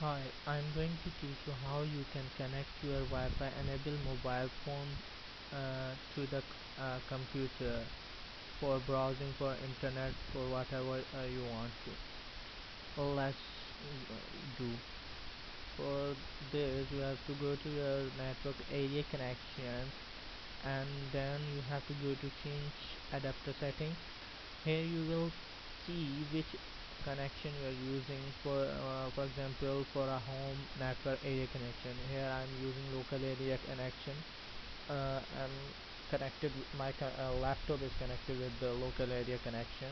Hi, I'm going to teach you how you can connect your Wi-Fi enabled mobile phone uh, to the uh, computer for browsing for internet for whatever uh, you want to. Let's do. For this you have to go to your network area connection and then you have to go to change adapter setting. Here you will see which connection you are using for uh, for example for a home network area connection. Here I'm using local area connection uh, I'm connected my uh, laptop is connected with the local area connection.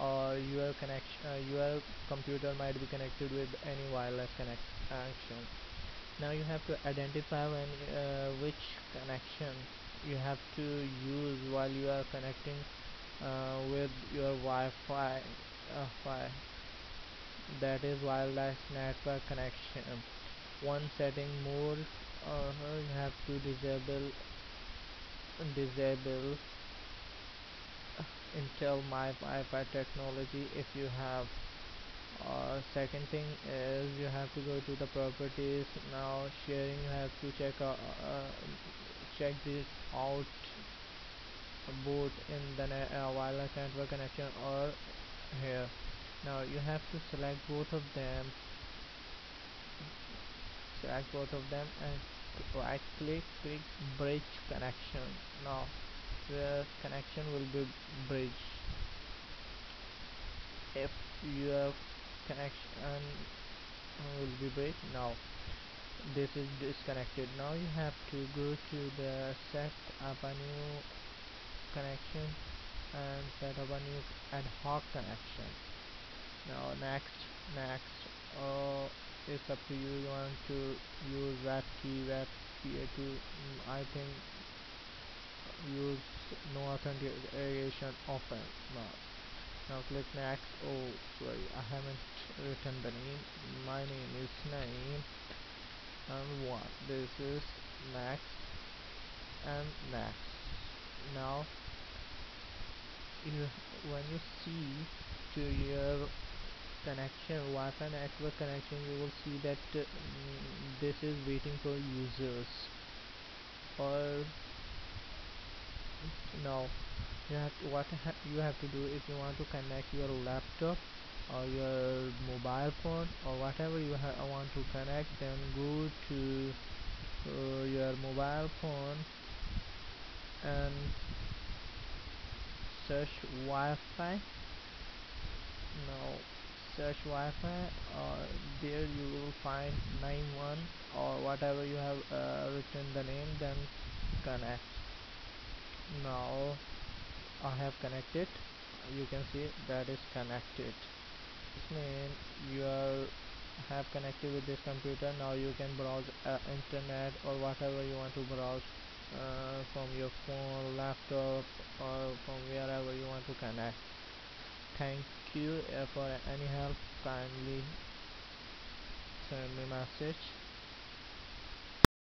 Or your connection uh, your computer might be connected with any wireless connection. Now you have to identify when uh, which connection you have to use while you are connecting uh, with your Wi-Fi uh, that is wireless network connection. One setting more uh, you have to disable disable Intel My Wi-Fi technology if you have. Uh, second thing is you have to go to the properties. Now sharing you have to check uh, uh, check this out both in the uh, wireless network connection or here. Now you have to select both of them. Select both of them and right click click bridge connection. Now the connection will be bridge. If your connection will be bridge now this is disconnected. Now you have to go to the set up a new connection and set up a new ad hoc connection. Now next next uh, it's up to you. You want to use WEP key WEP mm, I think use no authentication often. Now now click next. Oh sorry I haven't written the name. My name is Naeem and one this is next and next. Now when you see to your connection Wi-Fi network connection you will see that uh, this is waiting for users. Or now you have to, what ha you have to do if you want to connect your laptop or your mobile phone or whatever you want to connect then go to uh, your mobile phone and search Wi-Fi. Now search Wi-Fi or there you will find 91 or whatever you have uh, written the name then connect. Now I have connected. You can see that is connected. This means you are have connected with this computer. Now you can browse uh, internet or whatever you want to browse. Uh, your phone laptop or from wherever you want to connect. Thank you for any help kindly send me message